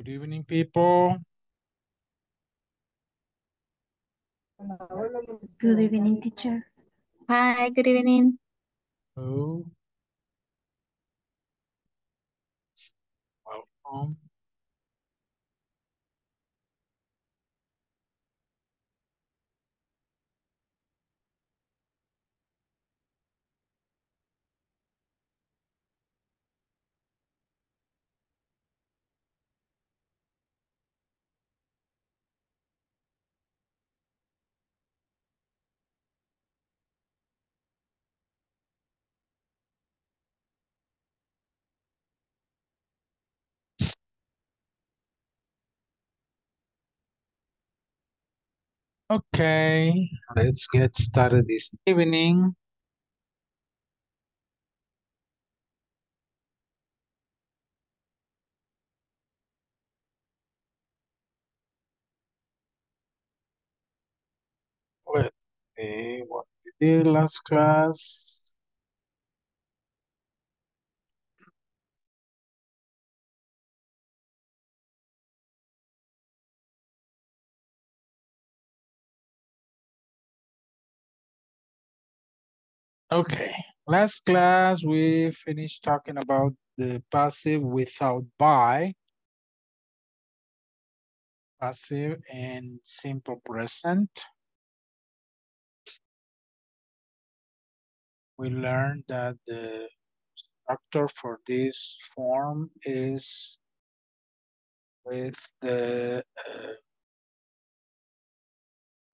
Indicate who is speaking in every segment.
Speaker 1: Good evening, people.
Speaker 2: Good evening, teacher.
Speaker 3: Hi, good evening.
Speaker 1: Hello. Welcome. Okay, let's get started this evening. Let's see what we did last class. Okay, last class we finished talking about the passive without by. Passive and simple present. We learned that the structure for this form is with the uh,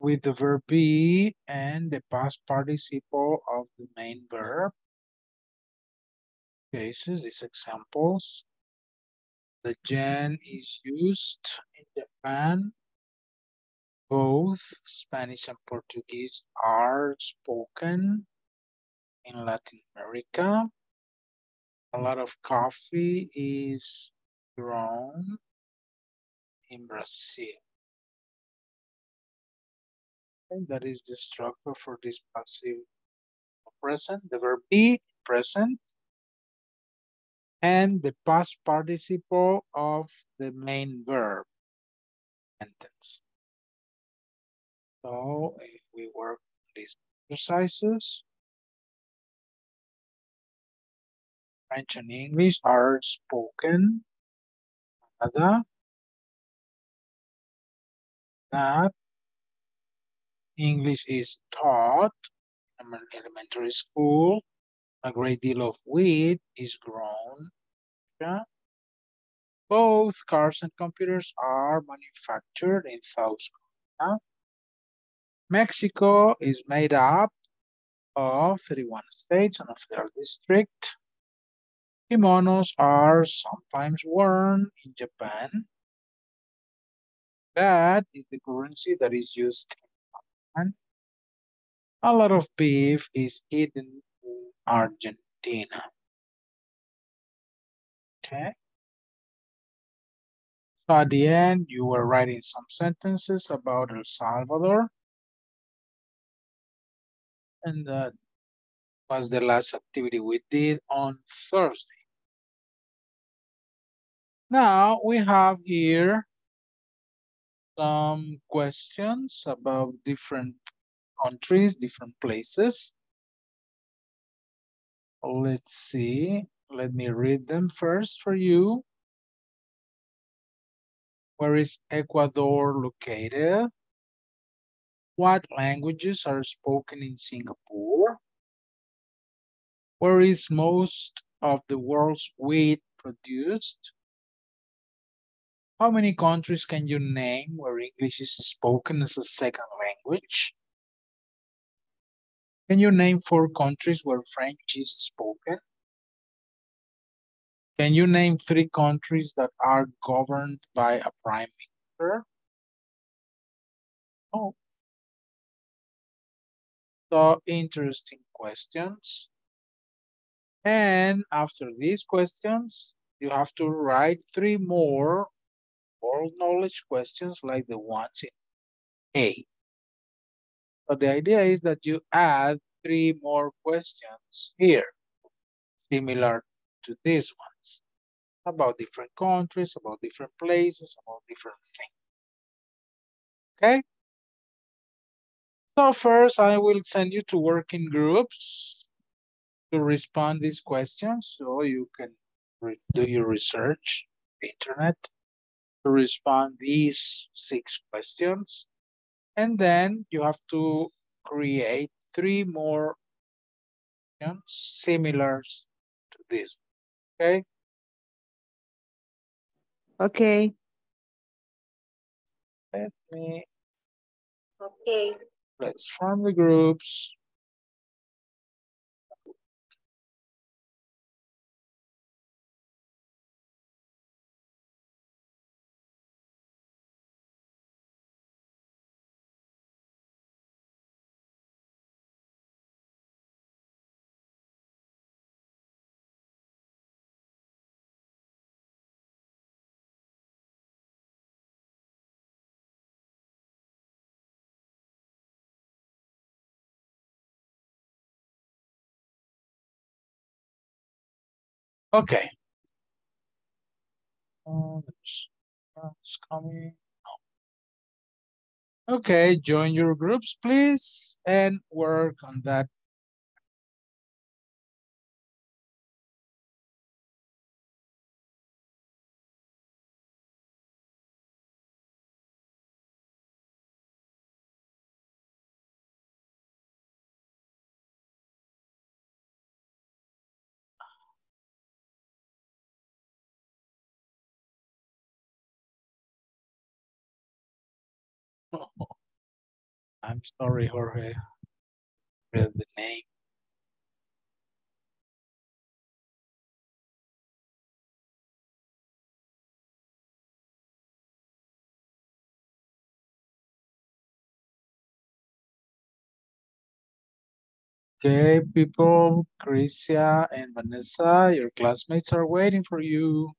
Speaker 1: with the verb be and the past participle of the main verb. Cases, these examples. The yen is used in Japan. Both Spanish and Portuguese are spoken in Latin America. A lot of coffee is grown in Brazil. And that is the structure for this passive present, the verb be present, and the past participle of the main verb sentence. So if we work these exercises, French and English are spoken. Canada, that English is taught in elementary school. A great deal of wheat is grown. Yeah. Both cars and computers are manufactured in South Korea. Mexico is made up of 31 states and a federal district. Kimonos are sometimes worn in Japan. That is the currency that is used Japan. A lot of beef is eaten in Argentina. Okay. So at the end, you were writing some sentences about El Salvador. And that was the last activity we did on Thursday. Now we have here some questions about different countries, different places. Let's see. Let me read them first for you. Where is Ecuador located? What languages are spoken in Singapore? Where is most of the world's wheat produced? How many countries can you name where English is spoken as a second language? Can you name four countries where French is spoken? Can you name three countries that are governed by a prime minister? Oh. So interesting questions. And after these questions, you have to write three more world knowledge questions like the ones in A. But the idea is that you add three more questions here, similar to these ones. about different countries, about different places, about different things. Okay? So first I will send you to working groups to respond these questions so you can do your research internet to respond these six questions. And then you have to create three more similar to this okay?
Speaker 4: Okay.
Speaker 1: Let me
Speaker 3: okay.
Speaker 1: let's form the groups Okay. Oh, that's coming. Okay, join your groups, please, and work on that I'm sorry, Jorge. Read the name. Okay, people, Crisia and Vanessa, your classmates are waiting for you.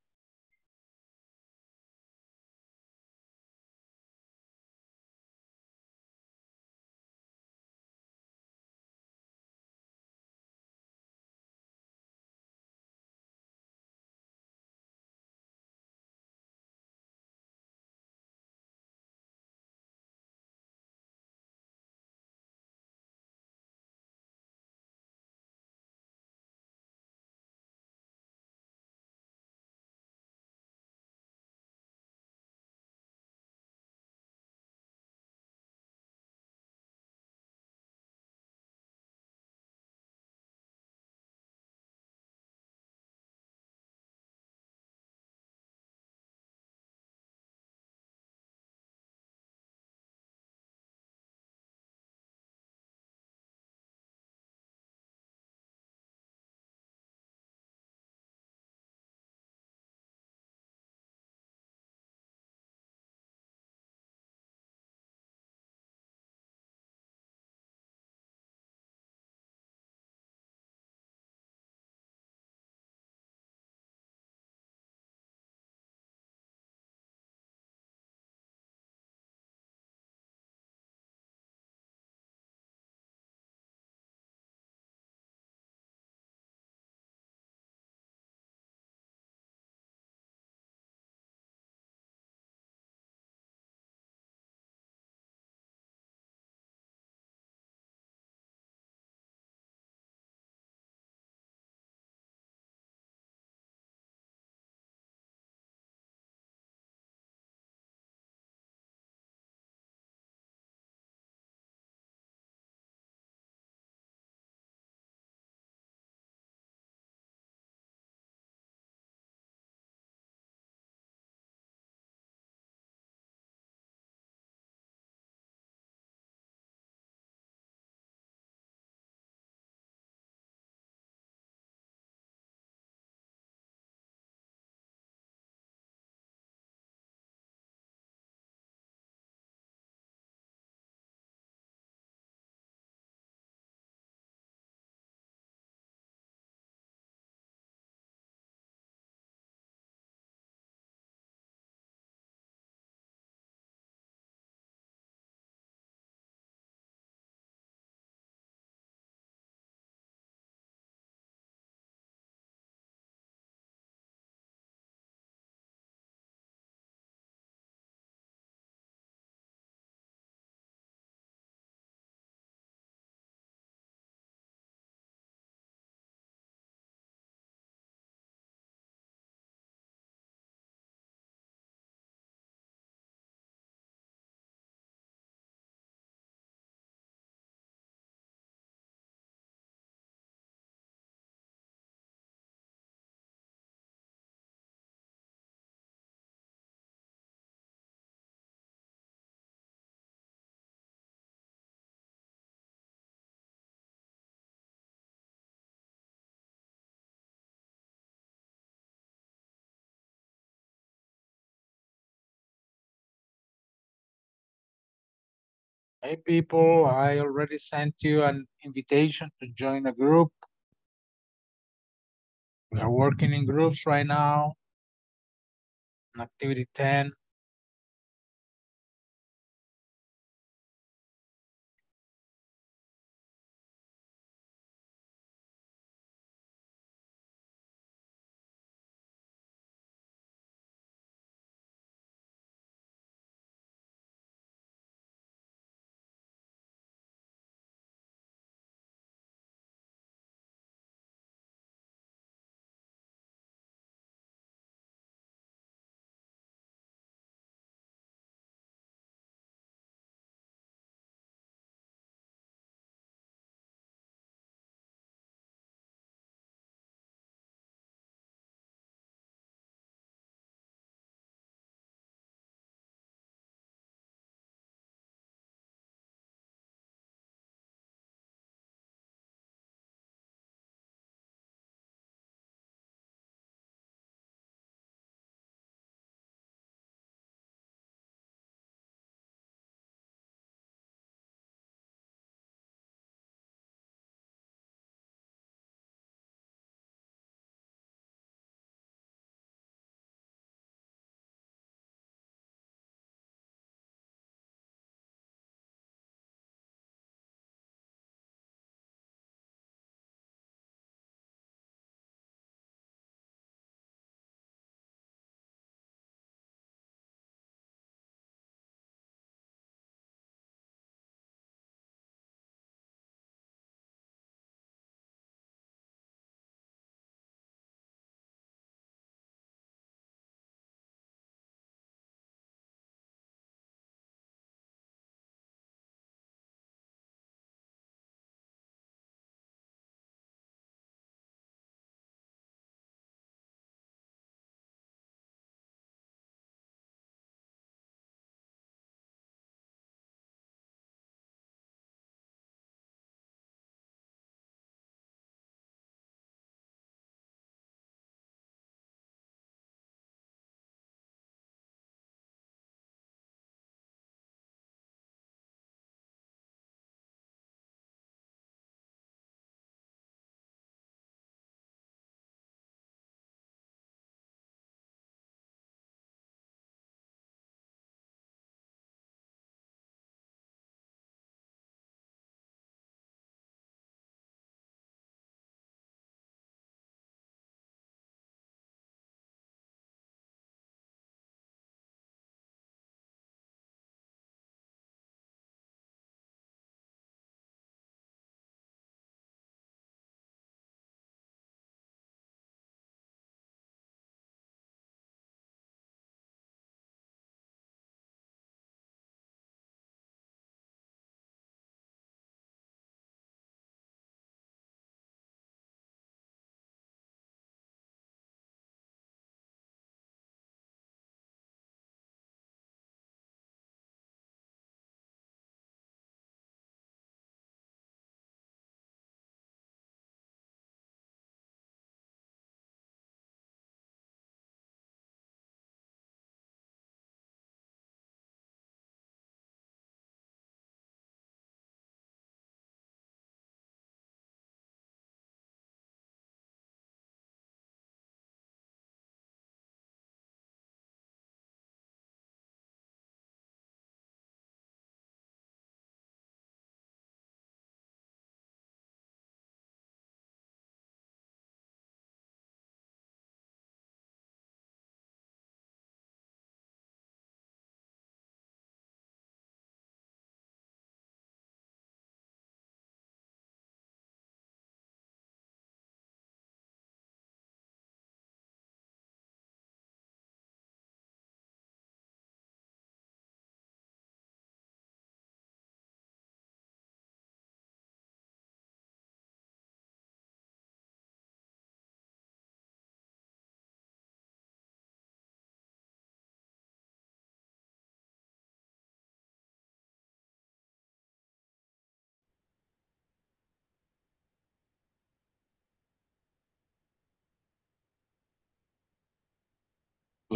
Speaker 1: Hey, people, I already sent you an invitation to join a group. We are working in groups right now. Activity 10.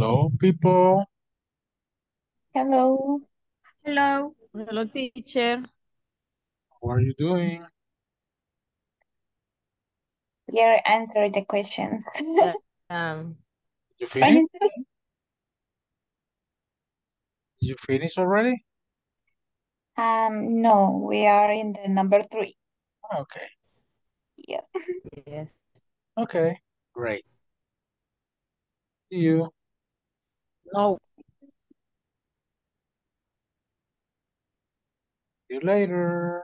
Speaker 1: Hello, people.
Speaker 2: Hello.
Speaker 3: Hello.
Speaker 4: Hello, teacher.
Speaker 1: How are you doing?
Speaker 2: Here answer the questions.
Speaker 4: Um,
Speaker 1: You finish?
Speaker 2: Trying
Speaker 1: You finish already?
Speaker 2: Um, no, we are in the number three.
Speaker 1: Okay.
Speaker 2: Yeah.
Speaker 4: yes.
Speaker 1: Okay. Great. See you.
Speaker 4: No.
Speaker 1: See you later.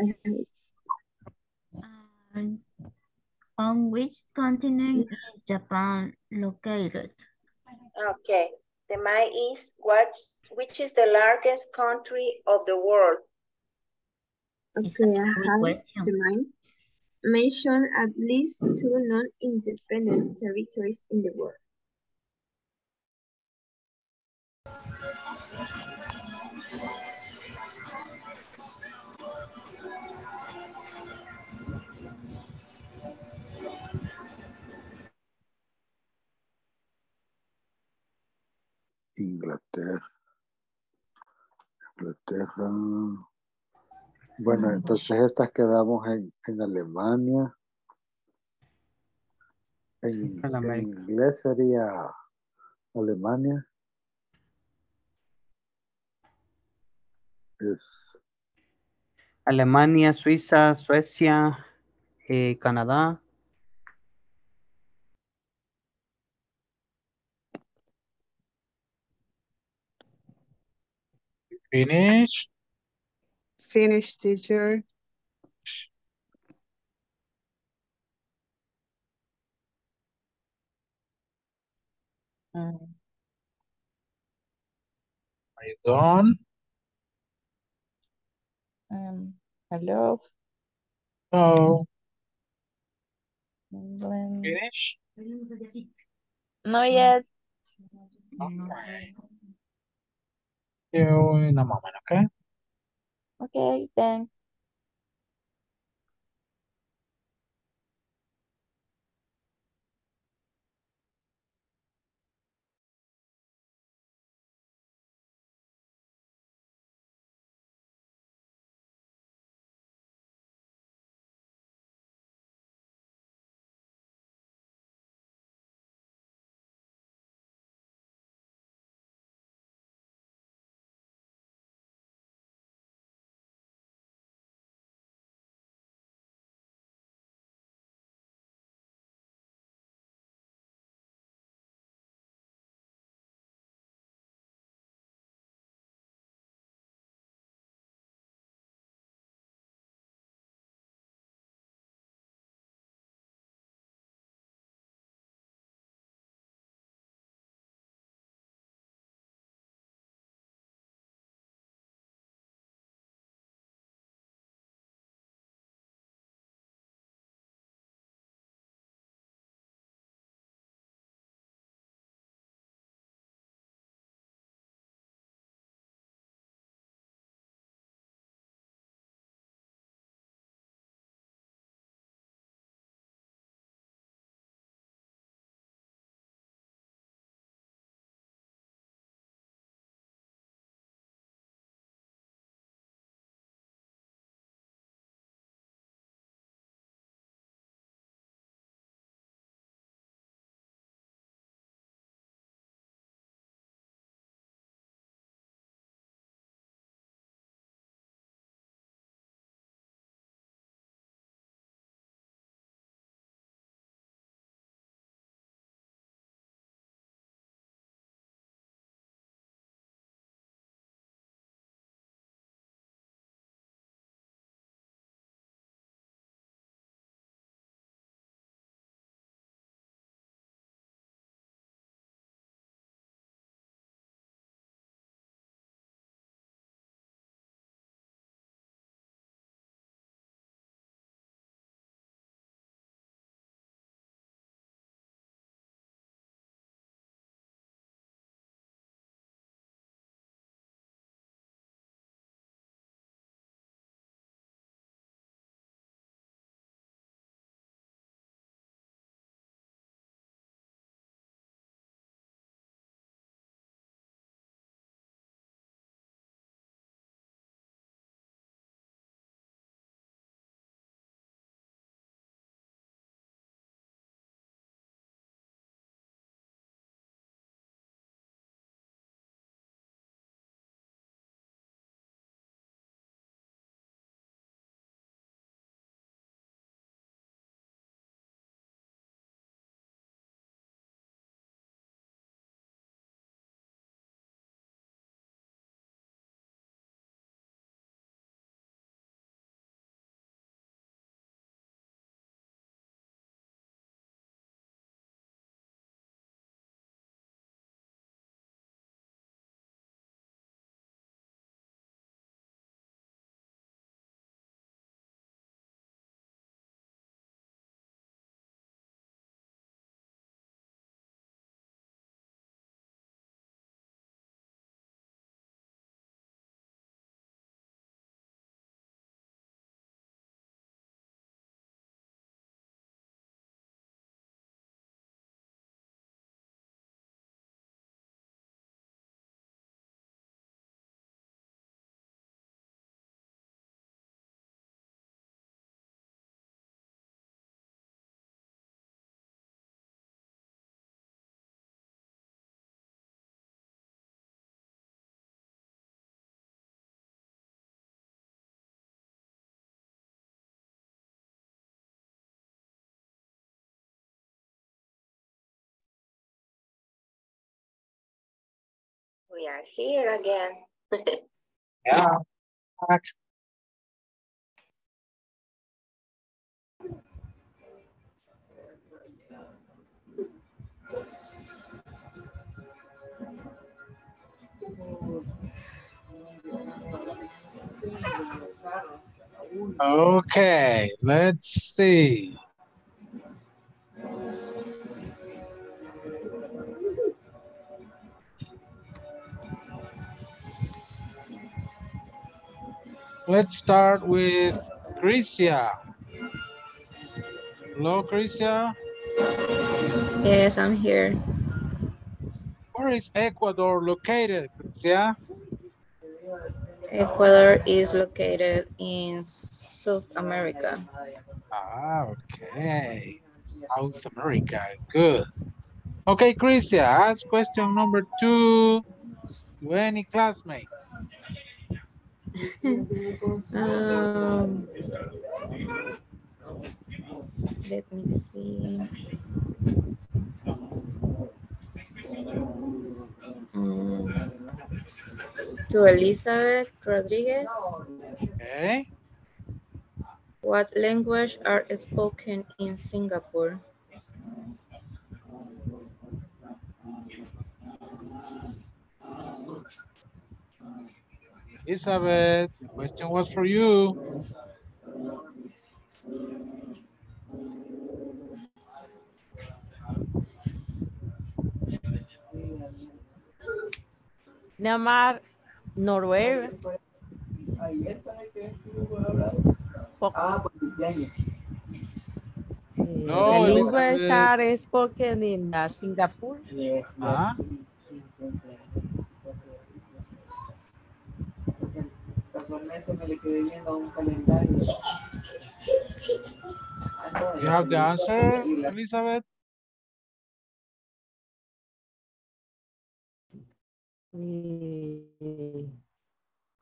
Speaker 5: I have it.
Speaker 6: And on which continent is Japan located?
Speaker 3: Okay. The mine is what, which is the largest country of the world?
Speaker 5: Okay, I have
Speaker 6: question.
Speaker 5: the mine. Mention at least two non-independent territories in the world.
Speaker 7: Inglaterra. Inglaterra. Bueno, entonces estas quedamos en, en Alemania. En,
Speaker 1: En
Speaker 7: inglés sería Alemania. Es
Speaker 8: Alemania, Suiza, Suecia, eh, Canadá.
Speaker 1: Finish.
Speaker 9: Finish, teacher. Um,
Speaker 1: Are you done?
Speaker 9: um, hello.
Speaker 1: Oh,
Speaker 9: England.
Speaker 1: finish.
Speaker 9: No yet.
Speaker 1: Okay. You in a moment, okay?
Speaker 9: Okay, thanks.
Speaker 3: We are here again.
Speaker 1: Yeah. Okay, let's see. Let's start with Crisia. Hello, Crisia.
Speaker 5: Yes, I'm here.
Speaker 1: Where is Ecuador located, Crisia?
Speaker 5: Ecuador is located in South America.
Speaker 1: Ah, okay. South America, good. Okay, Crisia, ask question number two to any classmate.
Speaker 5: Um, let me see. Mm, to Elizabeth Rodriguez,
Speaker 1: Okay.
Speaker 5: what language are spoken in Singapore?
Speaker 1: Elizabeth, the question was for you.
Speaker 4: Namar, Noruega.
Speaker 1: No, Elizabeth.
Speaker 4: are spoken in uh, Singapore.
Speaker 1: Ah, you have the answer, Elizabeth?
Speaker 4: Eh,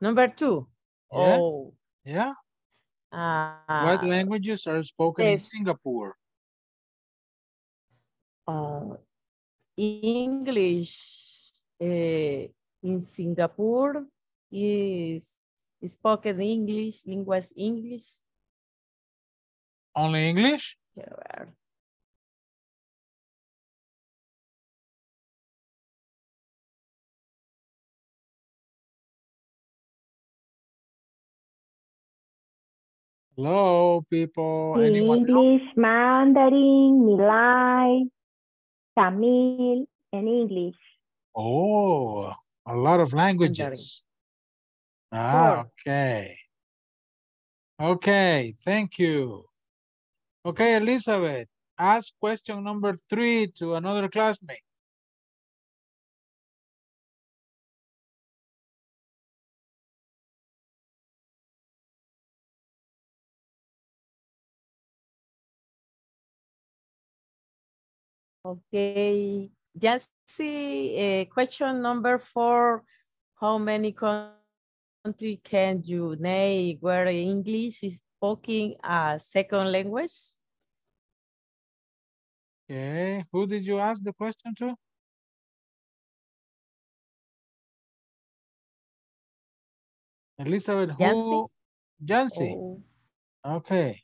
Speaker 4: Number two.
Speaker 1: Yeah.
Speaker 4: Oh,
Speaker 1: Yeah.
Speaker 4: uh,
Speaker 1: What languages are spoken in. Singapore?
Speaker 4: uh, English eh, in Singapore is spoken English, linguas English.
Speaker 1: Only English?
Speaker 4: Ver.
Speaker 1: Hello, people. Anyone else?
Speaker 10: English, Mandarin, Malay, Tamil, and English.
Speaker 1: Oh, a lot of languages. Ah, okay. Okay, thank you. Okay, Elizabeth, ask question number three to another classmate.
Speaker 4: Okay, just see uh, question number four. How many country can you name where English is spoken as second language?
Speaker 1: Okay, who did you ask the question to? Elizabeth,
Speaker 4: Yancy?
Speaker 1: who? Yancy,
Speaker 4: Oh,
Speaker 1: okay.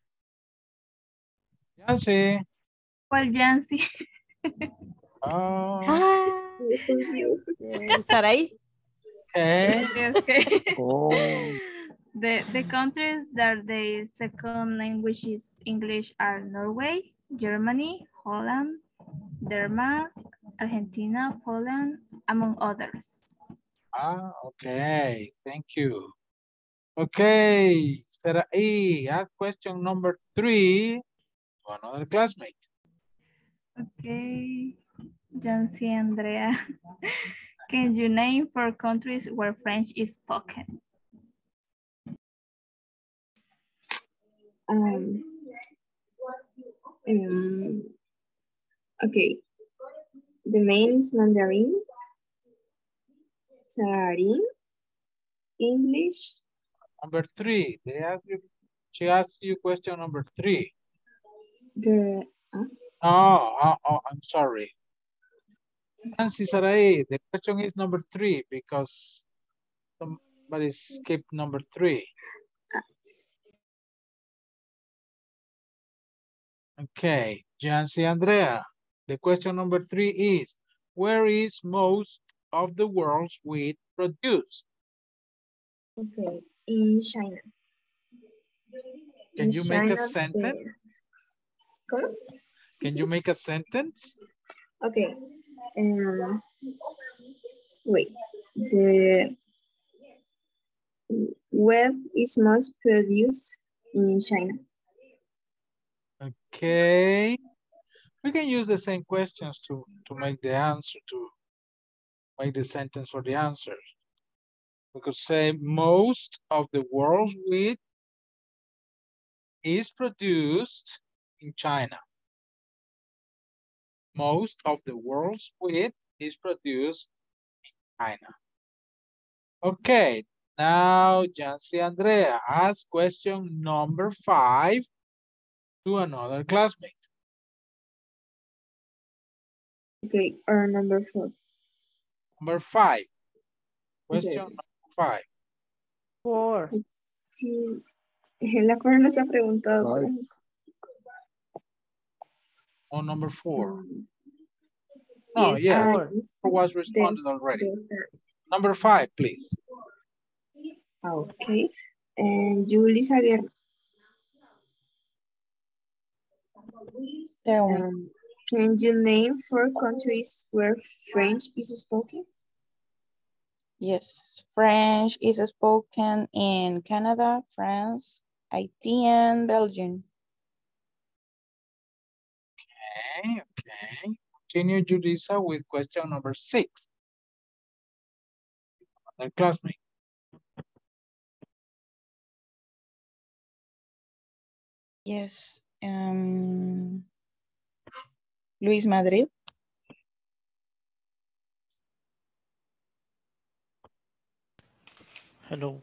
Speaker 1: Yancy,
Speaker 6: ¿Cuál Yancy?
Speaker 1: oh,
Speaker 4: Ah, Saraí.
Speaker 1: Okay.
Speaker 6: Okay.
Speaker 7: Oh,
Speaker 6: The, the countries that the second language is English are Norway, Germany, Holland, Denmark, Argentina, Poland, among others.
Speaker 1: Ah, okay, thank you. Okay, Sarah E, ask question number three to another classmate.
Speaker 6: Okay, Jancy Andrea. Can you name four countries where French is spoken?
Speaker 5: Um, um, okay. The main is Mandarin, Tarim, English,
Speaker 1: Number three, they asked you, she asked you question number three.
Speaker 5: the
Speaker 1: Oh, oh, oh, I'm sorry. Nancy Sarai, the question is number three because somebody skipped number three. Okay, Jancy Andrea, the question number three is, where is most of the world's wheat produced?
Speaker 5: Okay, in China.
Speaker 1: Can
Speaker 5: In
Speaker 1: you make a sentence? Can you make a sentence?
Speaker 5: Okay. Um, wait. The web is most produced in China.
Speaker 1: Okay. We can use the same questions to, to make the answer, to make the sentence for the answer. We could say most of the world's wheat is produced in China. Most of the world's wheat is produced in China. Okay, now Jancy Andrea, ask question number five to another classmate.
Speaker 5: Okay, or number four.
Speaker 1: Number five. Question
Speaker 5: Okay.
Speaker 1: number five.
Speaker 4: Four.
Speaker 5: Sí, la Flor no se ha preguntado.
Speaker 7: Five.
Speaker 5: pero-
Speaker 1: Or number four. No,
Speaker 5: yes,
Speaker 1: yeah,
Speaker 5: ah,
Speaker 4: Four.
Speaker 1: was
Speaker 5: the-
Speaker 1: responded already.
Speaker 5: the-
Speaker 1: Number five, please.
Speaker 5: Okay, and Julissa Guerra.
Speaker 9: Tell.
Speaker 5: Um, can you name four countries where French is spoken?
Speaker 9: Yes, French is spoken in Canada, France, Haiti, and Belgium.
Speaker 1: Okay, okay. Continue, Judisa, with question number six. Another classmate.
Speaker 9: Yes. Um, Luis Madrid.
Speaker 11: Hello.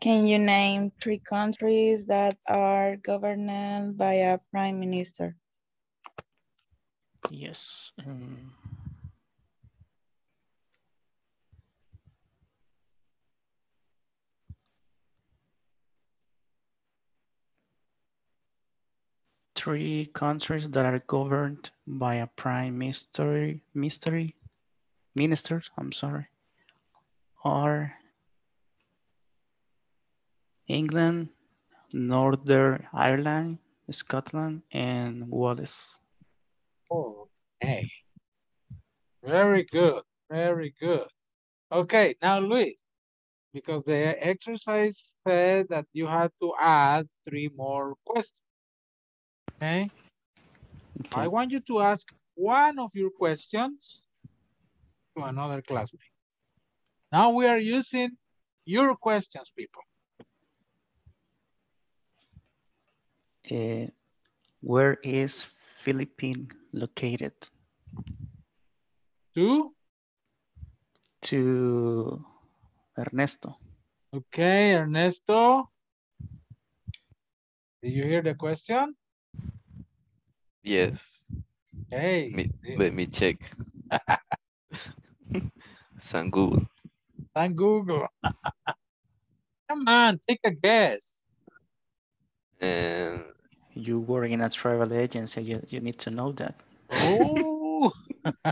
Speaker 9: Can you name three countries that are governed by a prime minister?
Speaker 11: Yes. um, three countries that are governed by a prime minister, mystery, ministers, I'm sorry, are England, Northern Ireland, Scotland, and Wales.
Speaker 1: Oh, Okay. Very good, very good. Okay, now Luis, because the exercise said that you had to add three more questions. Okay,
Speaker 11: okay.
Speaker 1: I want you to ask one of your questions to another classmate. Now we are using your questions, people.
Speaker 11: Uh, where is Philippine located?
Speaker 1: Two,
Speaker 11: To Ernesto.
Speaker 1: okay, Ernesto. Did you hear the question?
Speaker 12: Yes,
Speaker 1: Hey,
Speaker 12: me, let me check. San Google.
Speaker 1: thank Google. Come on, take a guess.
Speaker 12: And
Speaker 11: You work in a travel agency, you, you need to know that.
Speaker 1: Oh,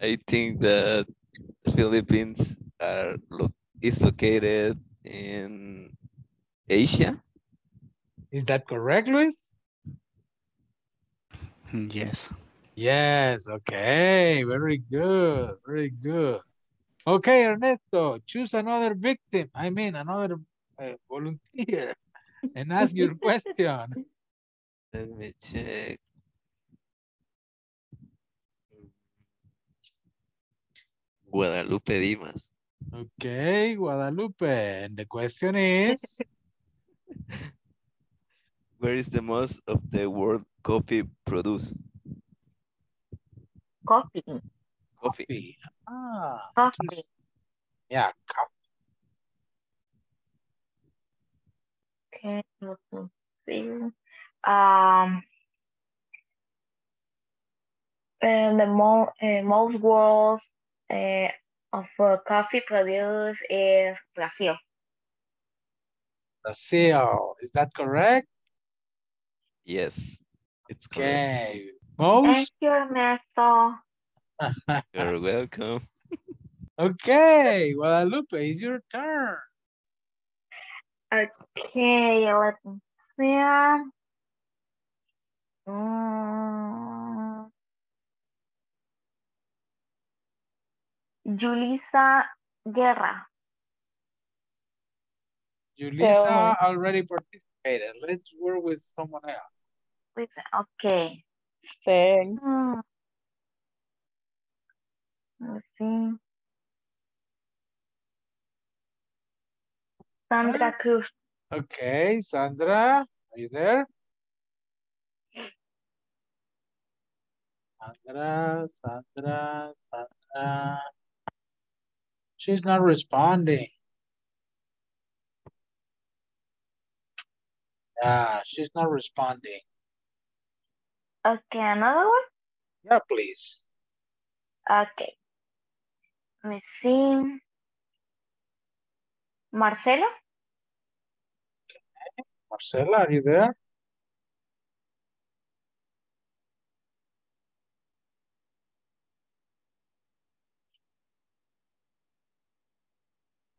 Speaker 12: I think that Philippines are lo is located in Asia.
Speaker 1: is that correct, Luis?
Speaker 11: Yes.
Speaker 1: Yes, okay, very good, very good. Okay, Ernesto, choose another victim, I mean, another uh, volunteer, and ask your question.
Speaker 12: Let me check. Guadalupe Dimas.
Speaker 1: Okay, Guadalupe, and the question is,
Speaker 12: Where is the most of the world coffee produced?
Speaker 10: Coffee.
Speaker 12: Coffee.
Speaker 1: coffee. Ah,
Speaker 10: Coffee.
Speaker 1: yeah, coffee.
Speaker 10: Okay, let me see. Um, And the mo uh, most worlds uh, of uh, coffee produced is Brazil.
Speaker 1: Brazil. Is that correct?
Speaker 12: Yes, it's correct.
Speaker 1: Okay.
Speaker 10: Thank you, Ernesto.
Speaker 12: You're welcome.
Speaker 1: okay. Guadalupe, it's your turn.
Speaker 10: Okay, let me see. Mm. Julissa Guerra.
Speaker 1: Julissa already participated. Let's work with someone else.
Speaker 10: Listen, okay.
Speaker 9: Thanks.
Speaker 10: Hmm. Let's see. Sandra ah. Cruz.
Speaker 1: Okay, Sandra, are you there? Sandra, Sandra, Sandra. She's not responding. Yeah, she's not responding.
Speaker 10: Okay, another one?
Speaker 1: Yeah, please.
Speaker 10: Okay. Let me see. Marcelo?
Speaker 1: Marcela, are you there?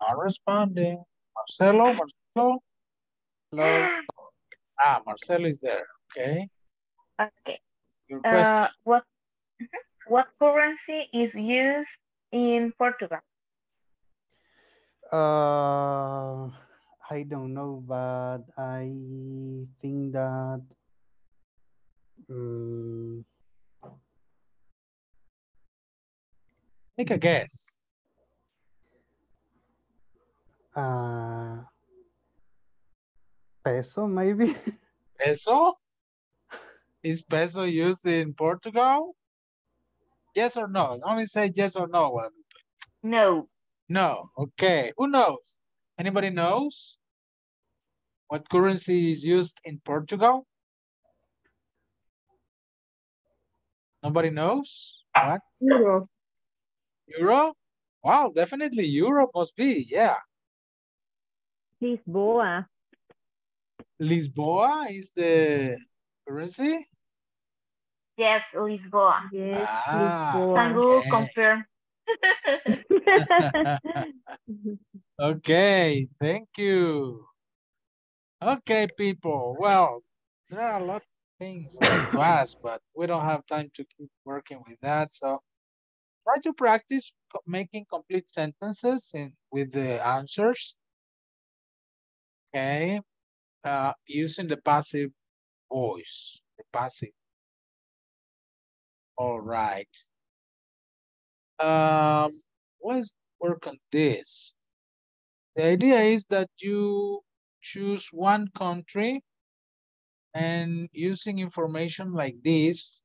Speaker 1: Not responding. Marcelo, Marcelo. Hello. Ah, Marcelo is there. Okay.
Speaker 10: Okay.
Speaker 1: Your question.
Speaker 10: Uh, what what currency is used in Portugal?
Speaker 8: Uh, I don't know, but I think that mm,
Speaker 1: Take a guess.
Speaker 8: uh, peso maybe.
Speaker 1: Peso? Is peso used in Portugal? Yes or no? Only say yes or no. Guadalupe.
Speaker 10: No.
Speaker 1: No. Okay. Who knows? Anybody knows what currency is used in Portugal? Nobody knows? What?
Speaker 10: Euro.
Speaker 1: Euro? Wow, definitely Euro must be. Yeah.
Speaker 10: Lisboa.
Speaker 1: Lisboa is the currency?
Speaker 10: Yes, Lisboa.
Speaker 9: Yes,
Speaker 1: Ah,
Speaker 10: Can you
Speaker 1: okay.
Speaker 10: confirm?
Speaker 1: Okay, thank you. Okay, people. Well, there are a lot of things to ask, but we don't have time to keep working with that. So try to practice making complete sentences in, with the answers. Okay, uh, using the passive voice, the passive. All right. Um, let's work on this. The idea is that you choose one country and using information like this,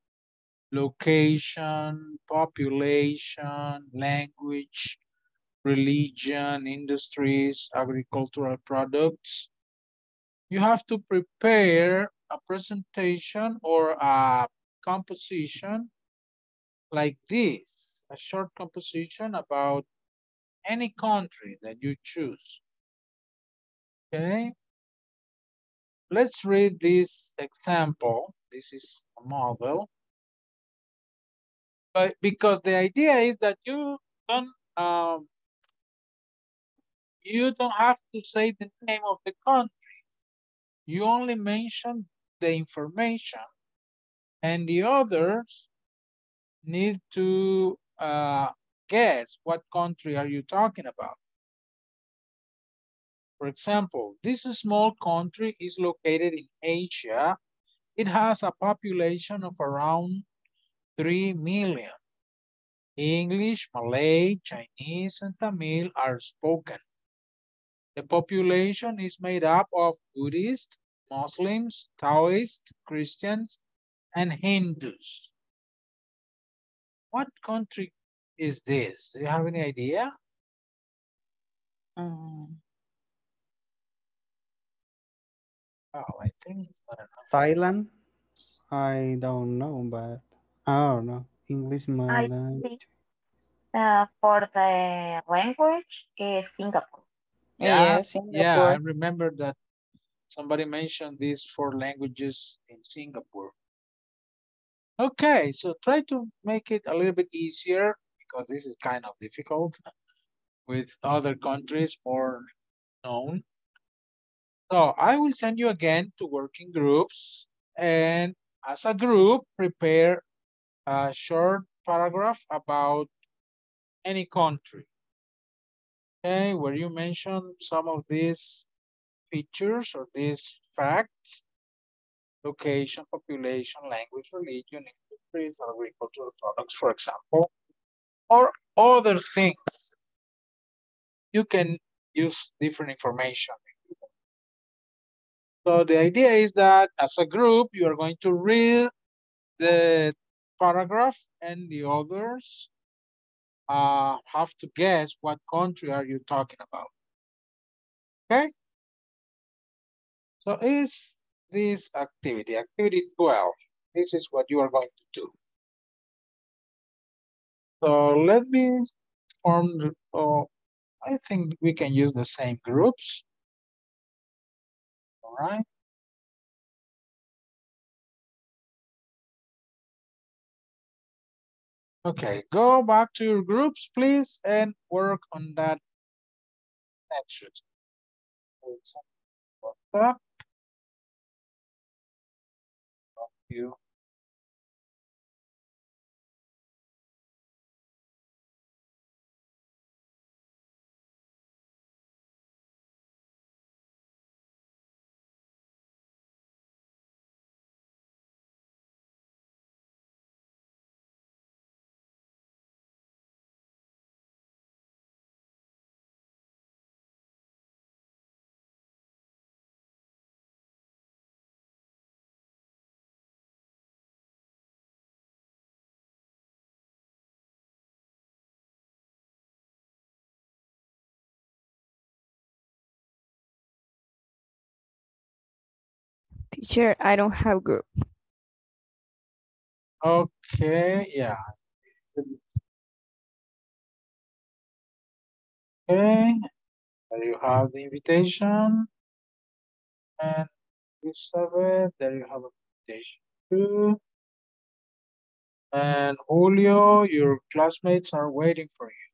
Speaker 1: location, population, language, religion, industries, agricultural products, you have to prepare a presentation or a composition like this, a short composition about any country that you choose. Okay. Let's read this example. This is a model. But because the idea is that you don't um you don't have to say the name of the country. You only mention the information and the others need to uh, guess what country are you talking about. For example, this small country is located in Asia. It has a population of around 3 million. English, Malay, Chinese, and Tamil are spoken. The population is made up of Buddhists, Muslims, Taoists, Christians, and Hindus. What country is this? Do you have any idea?
Speaker 9: Um,
Speaker 1: Oh, I think it's not enough.
Speaker 8: Thailand. I don't know, but I don't know. English
Speaker 10: I
Speaker 8: Malay.
Speaker 10: think uh, for the language is Singapore.
Speaker 1: Yeah,
Speaker 9: Yes,
Speaker 1: yeah, I remember that somebody mentioned this for languages in Singapore. Okay, so try to make it a little bit easier because this is kind of difficult with other countries more known. So I will send you again to working groups and as a group, prepare a short paragraph about any country. Okay, where you mention some of these features or these facts, location, population, language, religion, industries, agricultural products, for example, or other things. You can use different information. So the idea is that as a group, you are going to read the paragraph and the others uh, have to guess what country are you talking about. Okay? So is this activity, activity 12, this is what you are going to do. So let me form, oh, I think we can use the same groups. All right. Okay, go back to your groups, please, and work on that exercise. What's You.
Speaker 13: Teacher, I don't have group.
Speaker 1: Okay, yeah. Okay, there you have the invitation. And Elizabeth, there you have a invitation too. And Julio, your classmates are waiting for you.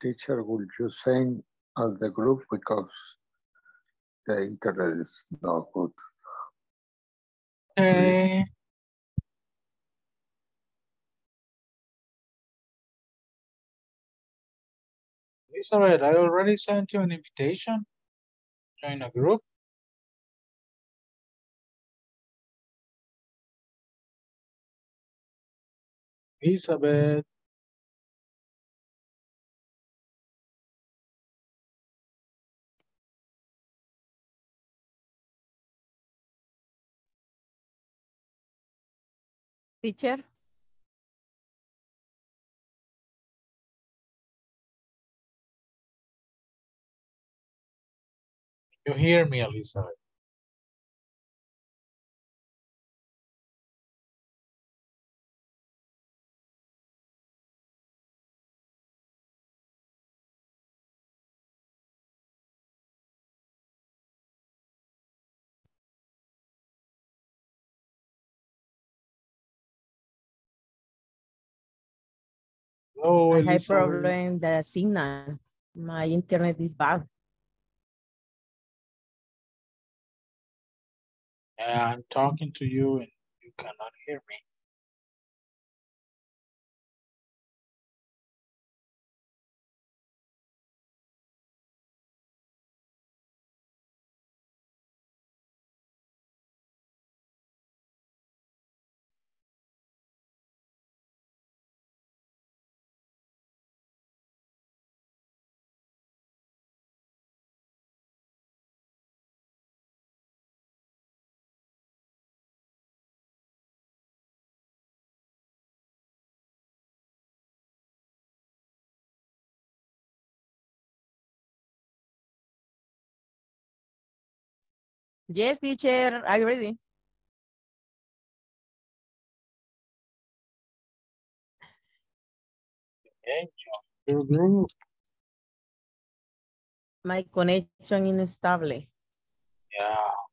Speaker 7: Teacher, would you send us the group because the internet is not good.
Speaker 1: Okay. Elizabeth, I already sent you an invitation. Join a group. Elizabeth.
Speaker 4: Teacher,
Speaker 1: You hear me, Elizabeth? Oh, Hello,
Speaker 4: I have problem the signal. My internet is bad.
Speaker 1: Yeah, I'm talking to you and you cannot hear me.
Speaker 4: Yes, teacher, I ready.
Speaker 1: Okay, join your group.
Speaker 4: My connection unstable.
Speaker 1: Yeah.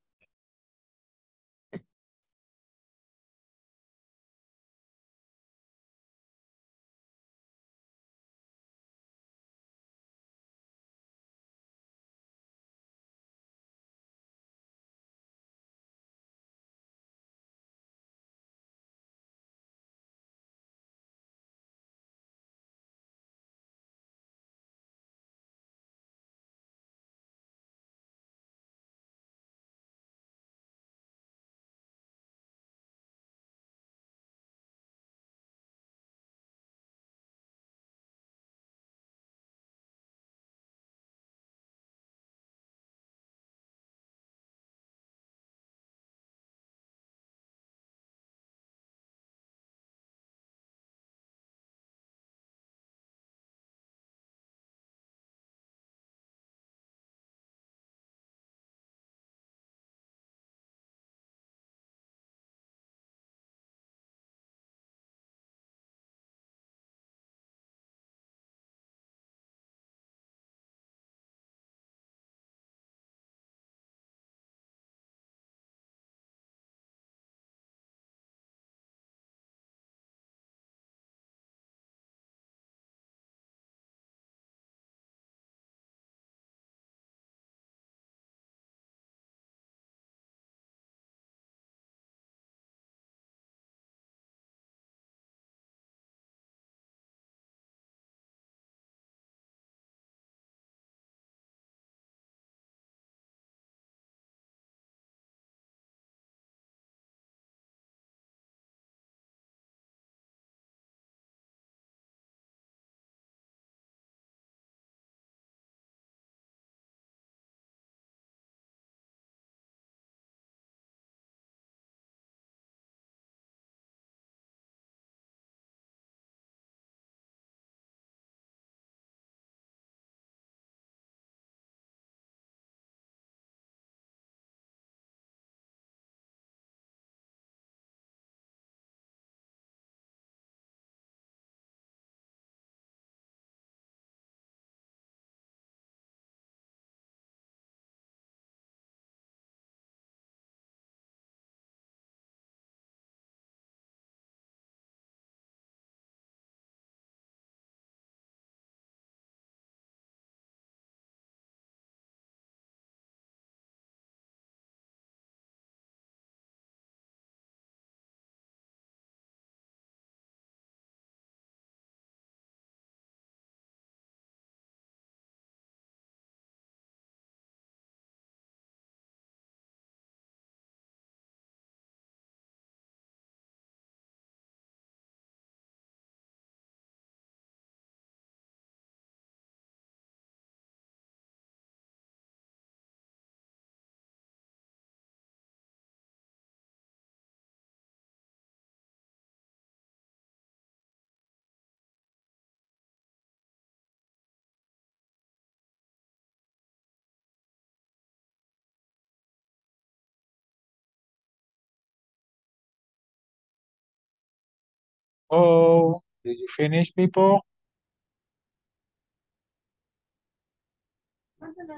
Speaker 1: Oh, mm-hmm. did you finish, people?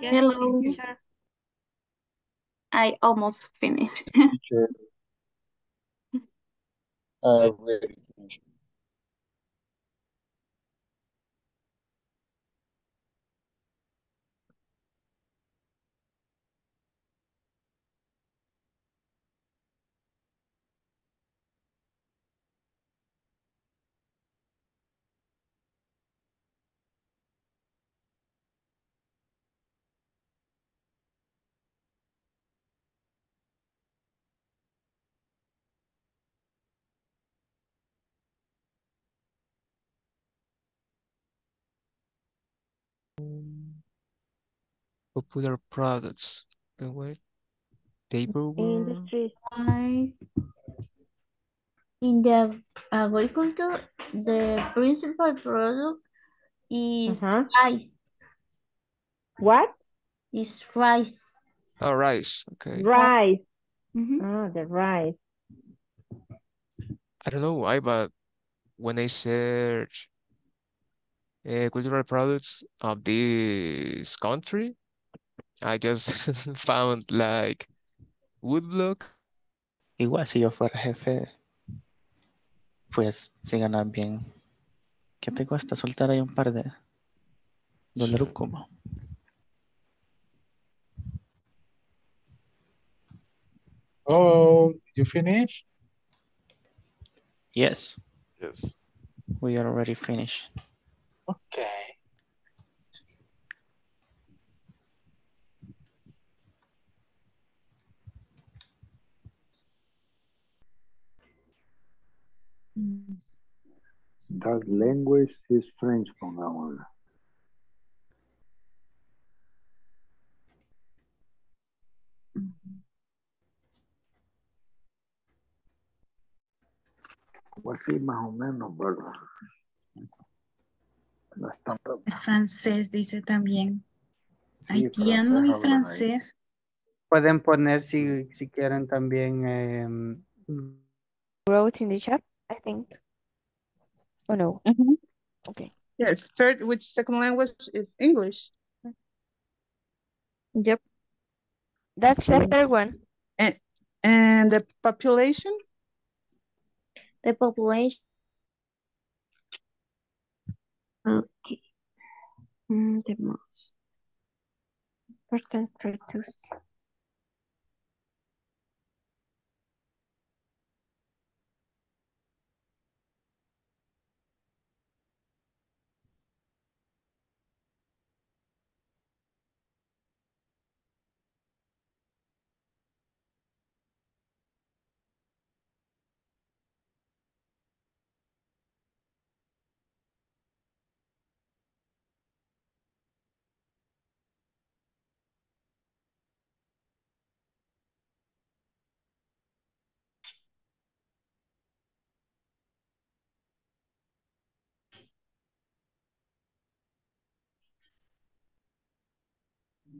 Speaker 6: Yes,
Speaker 14: Hello.
Speaker 6: teacher.
Speaker 14: I almost finished.
Speaker 7: Teacher. I already finished.
Speaker 15: Popular products. Uh, Wait. Tableware.
Speaker 16: Industries. In the agriculture, the principal product is
Speaker 13: Uh-huh.
Speaker 16: rice.
Speaker 13: What?
Speaker 16: Is rice.
Speaker 15: Oh, rice. Okay.
Speaker 13: Rice.
Speaker 16: Mhm.
Speaker 13: Oh, the rice.
Speaker 15: I don't know why, but when I search uh, cultural products of this country, I just found like woodblock.
Speaker 11: Igual si yo fuera jefe, pues si ganas bien, ¿qué te cuesta soltar ahí un par de dólares como?
Speaker 1: Oh, you finish?
Speaker 11: Yes,
Speaker 12: Yes.
Speaker 11: we are already finished.
Speaker 1: Okay.
Speaker 7: That language is French, pongámosle. Pues sí, más o menos, ¿verdad?
Speaker 14: El francés dice también.
Speaker 7: sí,
Speaker 14: Haitiano y
Speaker 7: hablan ahí.
Speaker 14: francés.
Speaker 8: Pueden poner si, si quieren también em,
Speaker 13: Wrote in the chat, I think. Oh no. Okay.
Speaker 17: Yes, third, which second language is English?
Speaker 13: Yep. That's the third one.
Speaker 17: And, and the population?
Speaker 16: The population.
Speaker 5: Okay. Mm, the most important produce.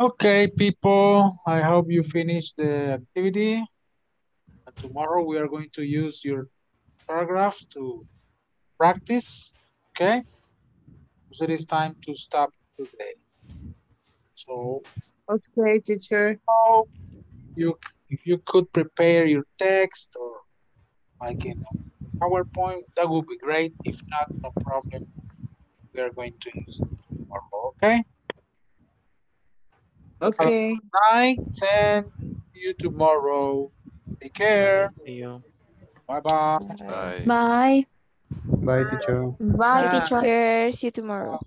Speaker 1: Okay, people, I hope you finish the activity. And tomorrow we are going to use your paragraph to practice, okay? So it is time to stop today. So
Speaker 17: Okay, teacher.
Speaker 1: oh, you if you could prepare your text or like in PowerPoint, that would be great. If not, no problem. We are going to use it tomorrow, okay?
Speaker 17: Okay.
Speaker 1: Night and see you tomorrow. Take care.
Speaker 11: See you.
Speaker 1: Bye-bye.
Speaker 12: Bye.
Speaker 13: Bye.
Speaker 8: Bye, teacher.
Speaker 13: Bye,
Speaker 1: Bye.
Speaker 13: teacher. See you tomorrow.